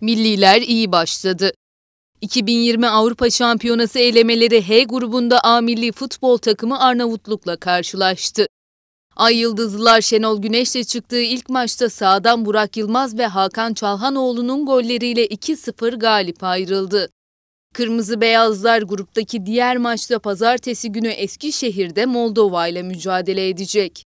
Milliler iyi başladı. 2020 Avrupa Şampiyonası elemeleri H grubunda A milli futbol takımı Arnavutluk'la karşılaştı. Ay Yıldızlılar Şenol Güneş'le çıktığı ilk maçta sağdan Burak Yılmaz ve Hakan Çalhanoğlu'nun golleriyle 2-0 galip ayrıldı. Kırmızı Beyazlar gruptaki diğer maçta pazartesi günü Eskişehir'de Moldova ile mücadele edecek.